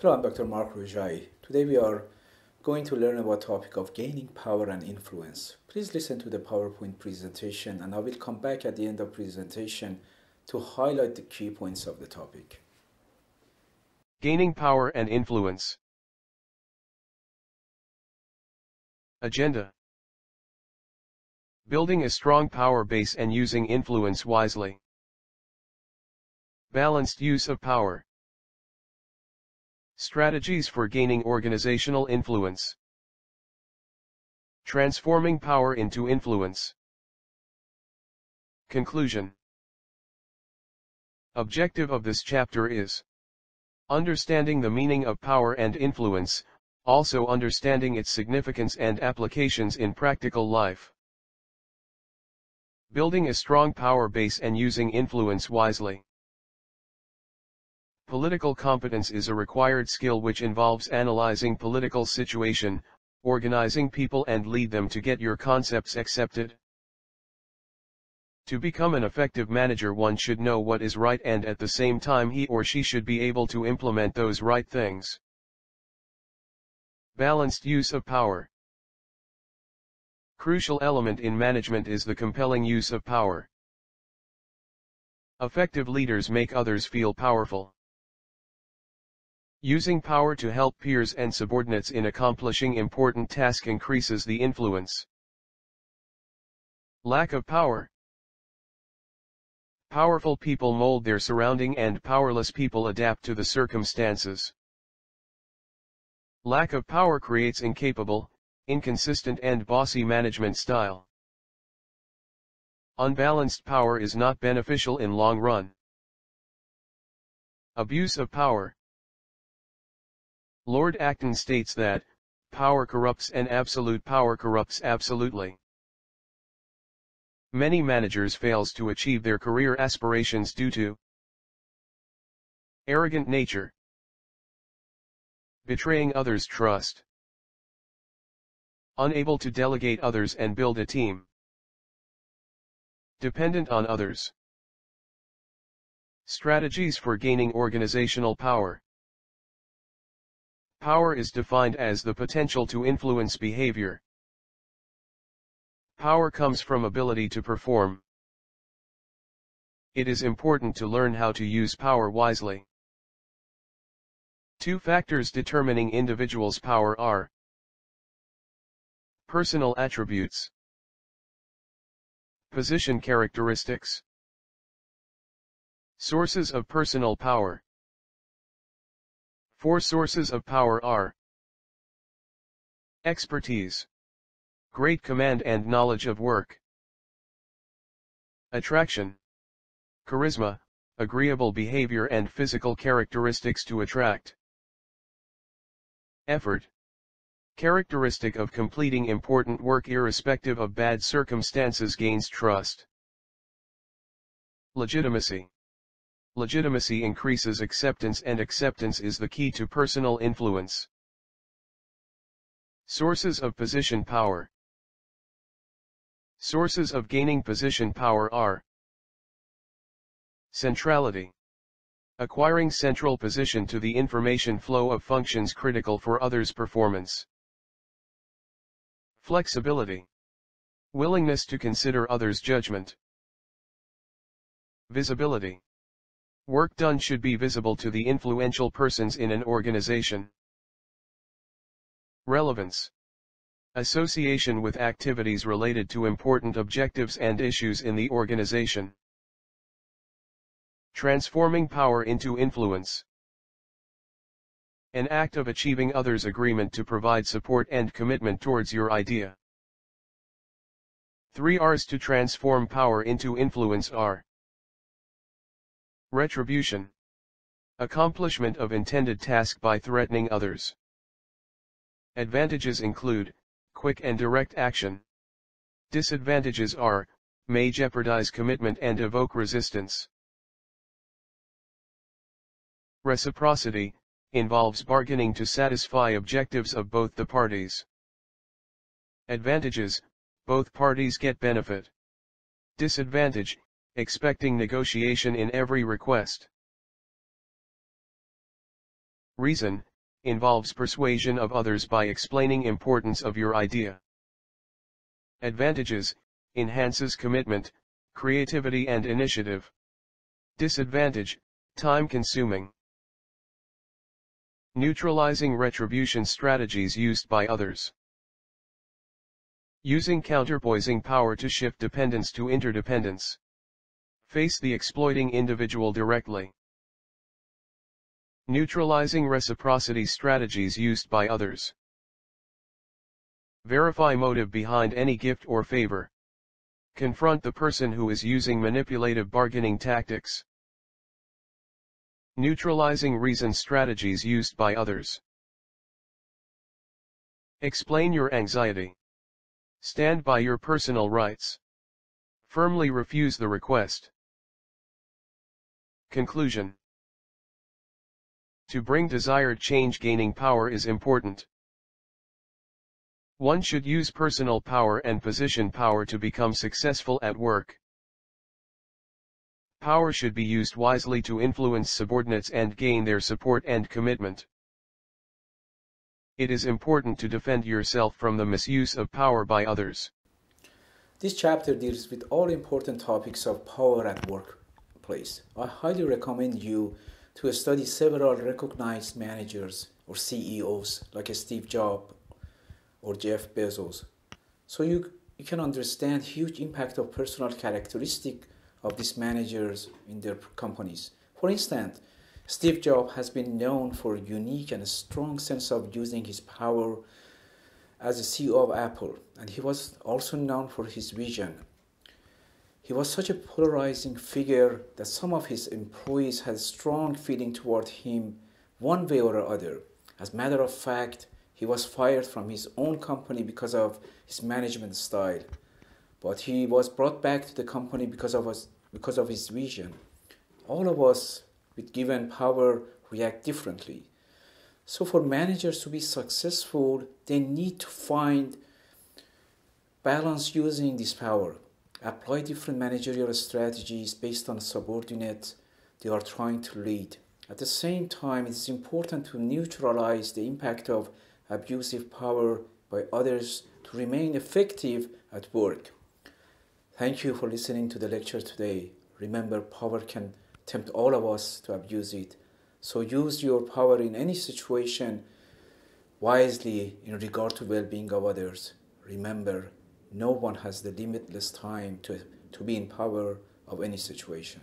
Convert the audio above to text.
Hello, I'm Dr. Mark Rajai. Today we are going to learn about the topic of gaining power and influence. Please listen to the PowerPoint presentation and I will come back at the end of presentation to highlight the key points of the topic. Gaining power and influence. Agenda. Building a strong power base and using influence wisely. Balanced use of power. Strategies for gaining organizational influence. Transforming power into influence. Conclusion. Objective of this chapter is understanding the meaning of power and influence, also understanding its significance and applications in practical life. Building a strong power base and using influence wisely. Political competence is a required skill which involves analyzing political situation, organizing people and lead them to get your concepts accepted. To become an effective manager one should know what is right and at the same time he or she should be able to implement those right things. Balanced use of power. Crucial element in management is the compelling use of power. Effective leaders make others feel powerful. Using power to help peers and subordinates in accomplishing important tasks increases the influence. Lack of power. Powerful people mold their surrounding and powerless people adapt to the circumstances. Lack of power creates incapable, inconsistent and bossy management style. Unbalanced power is not beneficial in long run. Abuse of power. Lord Acton states that, power corrupts and absolute power corrupts absolutely. Many managers fails to achieve their career aspirations due to arrogant nature, betraying others' trust, unable to delegate others and build a team, dependent on others. Strategies for gaining organizational power. Power is defined as the potential to influence behavior. Power comes from ability to perform. It is important to learn how to use power wisely. Two factors determining individuals' power are Personal attributes Position characteristics Sources of personal power Four sources of power are Expertise. Great command and knowledge of work. Attraction. Charisma, agreeable behavior and physical characteristics to attract. Effort. Characteristic of completing important work irrespective of bad circumstances gains trust. Legitimacy. Legitimacy increases acceptance and acceptance is the key to personal influence. Sources of position power. Sources of gaining position power are Centrality. Acquiring central position to the information flow of functions critical for others' performance. Flexibility. Willingness to consider others' judgment. Visibility. Work done should be visible to the influential persons in an organization. Relevance. Association with activities related to important objectives and issues in the organization. Transforming power into influence. An act of achieving others' agreement to provide support and commitment towards your idea. Three R's to transform power into influence are Retribution. Accomplishment of intended task by threatening others. Advantages include, quick and direct action. Disadvantages are, may jeopardize commitment and evoke resistance. Reciprocity, involves bargaining to satisfy objectives of both the parties. Advantages, both parties get benefit. Disadvantage, expecting negotiation in every request. Reason, involves persuasion of others by explaining importance of your idea. Advantages, enhances commitment, creativity and initiative. Disadvantage, time consuming. Neutralizing retribution strategies used by others. Using counterpoising power to shift dependence to interdependence. Face the exploiting individual directly. Neutralizing reciprocity strategies used by others. Verify motive behind any gift or favor. Confront the person who is using manipulative bargaining tactics. Neutralizing reason strategies used by others. Explain your anxiety. Stand by your personal rights. Firmly refuse the request. Conclusion To bring desired change gaining power is important. One should use personal power and position power to become successful at work. Power should be used wisely to influence subordinates and gain their support and commitment. It is important to defend yourself from the misuse of power by others. This chapter deals with all important topics of power at workplace. I highly recommend you to study several recognized managers or CEOs like Steve Jobs or Jeff Bezos. So you, you can understand huge impact of personal characteristic of these managers in their companies. For instance, Steve Jobs has been known for a unique and a strong sense of using his power as a CEO of Apple, and he was also known for his vision. He was such a polarizing figure that some of his employees had strong feeling toward him one way or other. As a matter of fact, he was fired from his own company because of his management style. But he was brought back to the company because of his, because of his vision. All of us with given power react differently. So for managers to be successful, they need to find balance using this power. Apply different managerial strategies based on the subordinate they are trying to lead. At the same time, it's important to neutralize the impact of abusive power by others to remain effective at work. Thank you for listening to the lecture today. Remember, power can tempt all of us to abuse it. So use your power in any situation wisely in regard to well-being of others. Remember, no one has the limitless time to, to be in power of any situation.